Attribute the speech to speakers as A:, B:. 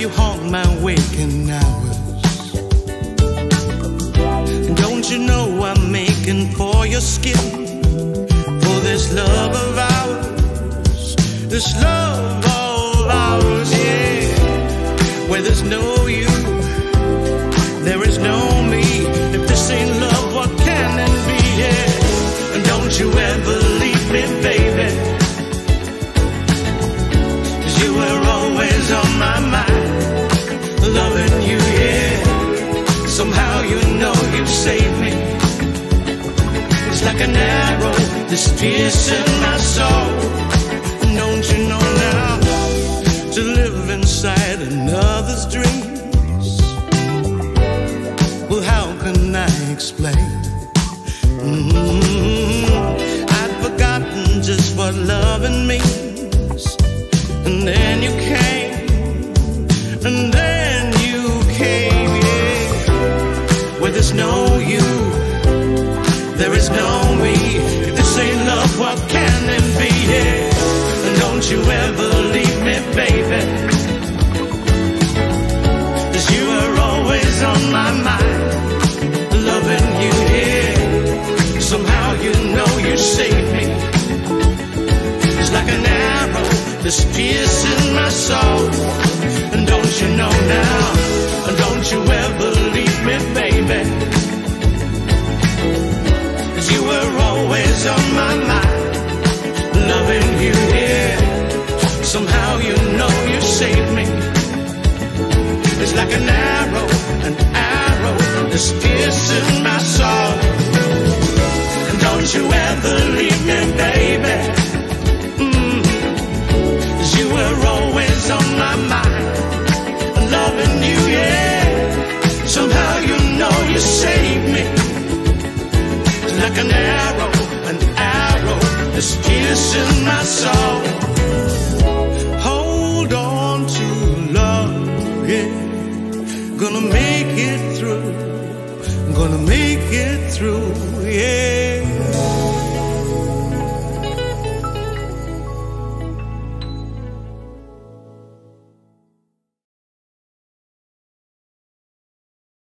A: you haunt my waking hours. Don't you know I'm making for your skin? For this love of ours, this love of ours, yeah. Where there's no you, like an arrow that's piercing my soul. Don't you know now to live inside another's dreams? Well, how can I explain? Mhm. I'd forgotten just what loving means, and then you came, and then you came, yeah. Where there's no you, there is no me. If this ain't love, what can it be? Yeah. And don't you ever leave me, baby. Cause you were always on my mind, loving you, yeah. Somehow you know you saved me. It's like an arrow that's piercing my soul. And don't you know now? Like an arrow, an arrow that's piercing my soul. And don't you ever leave me, baby. Mm. 'Cause you were always on my mind, loving you, yeah. Somehow you know you saved me. Like an arrow, an arrow that's piercing my soul. Gonna make it through, gonna make it through, yeah.